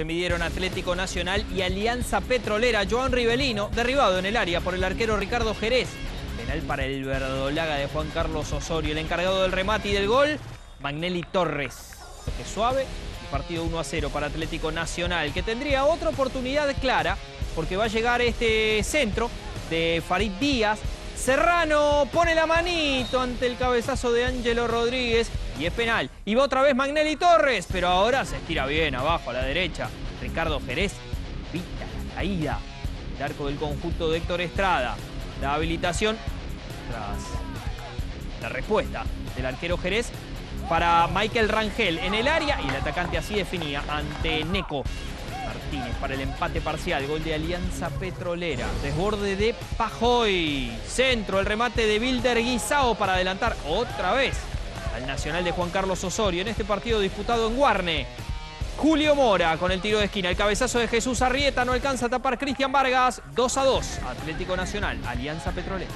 se midieron Atlético Nacional y Alianza Petrolera. Joan Rivelino, derribado en el área por el arquero Ricardo Jerez. Penal para el verdolaga de Juan Carlos Osorio. El encargado del remate y del gol, Magnelli Torres. Toque suave, partido 1 a 0 para Atlético Nacional, que tendría otra oportunidad clara, porque va a llegar este centro de Farid Díaz. Serrano pone la manito ante el cabezazo de Ángelo Rodríguez y es penal. Y va otra vez Magnelli Torres, pero ahora se estira bien abajo a la derecha. Ricardo Jerez evita la caída. El arco del conjunto de Héctor Estrada. La habilitación tras la respuesta del arquero Jerez para Michael Rangel en el área y el atacante así definía ante Neco Para el empate parcial, gol de Alianza Petrolera, desborde de Pajoy, centro, el remate de Bilder Guisao para adelantar otra vez al Nacional de Juan Carlos Osorio en este partido disputado en Guarne. Julio Mora con el tiro de esquina, el cabezazo de Jesús Arrieta no alcanza a tapar Cristian Vargas, 2 a 2, Atlético Nacional, Alianza Petrolera.